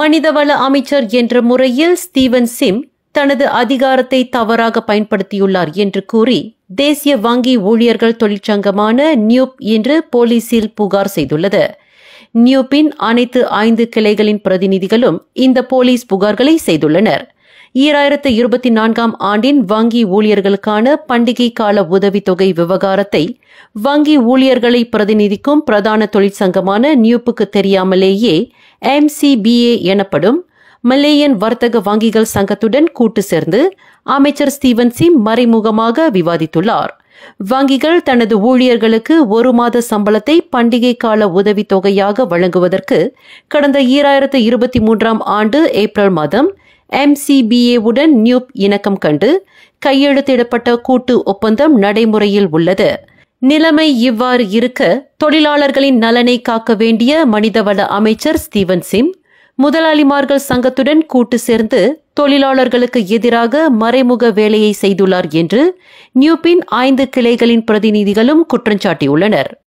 மனிதவள அமைச்சர் என்ற முறையில் ஸ்டீவன் சிம் தனது அதிகாரத்தை தவறாக பயன்படுத்தியுள்ளார் என்று கூறி தேசிய வங்கி ஊழியர்கள் தொழிற்சங்கமான நியூப் இன்று போலீசில் புகார் செய்துள்ளது. நியூப்பின் அனைத்து ஐந்து கிளைகளின் பிரதிநிதிகளும் இந்த போலீஸ் புகார்களை செய்துள்ளனர். ஈராயிரத்து இருபத்தி நான்காம் ஆண்டின் வங்கி ஊழியர்களுக்கான பண்டிகை கால உதவித்தொகை விவகாரத்தை வங்கி ஊழியர்களை பிரதிநிதிக்கும் பிரதான தொழிற்சங்கமான நியூப்புக்கு தெரியாமலேயே எம்சிபிஏ எனப்படும் மலேயன் வர்த்தக வங்கிகள் சங்கத்துடன் கூட்டு சேர்ந்து அமைச்சர் ஸ்டீவன் சிம் மறைமுகமாக விவாதித்துள்ளார். வங்கிகள் தனது ஊழியர்களுக்கு ஒரு மாத சம்பளத்தை பண்டிகை கால உதவித் தொகையாக வழங்குவதற்கு கடந்த ஈராயிரத்து இருபத்தி மூன்றாம் ஆண்டு ஏப்ரல் மாதம் எம்சிபிஏவுடன் நியூப் இணக்கம் கண்டு கையெழுத்திடப்பட்ட கூட்டு ஒப்பந்தம் நடைமுறையில் உள்ளது. நிலைமை இவ்வாறு இருக்க தொழிலாளர்களின் நலனை காக்க வேண்டிய மனிதவள அமைச்சர் ஸ்டீவன் சிம் முதலாளிமார்கள் சங்கத்துடன் கூட்டு சேர்ந்து தொழிலாளர்களுக்கு எதிராக மறைமுக வேலையை செய்துள்ளார் என்று நியூபின் ஐந்து கிளைகளின் பிரதிநிதிகளும் குற்றஞ்சாட்டியுள்ளனர்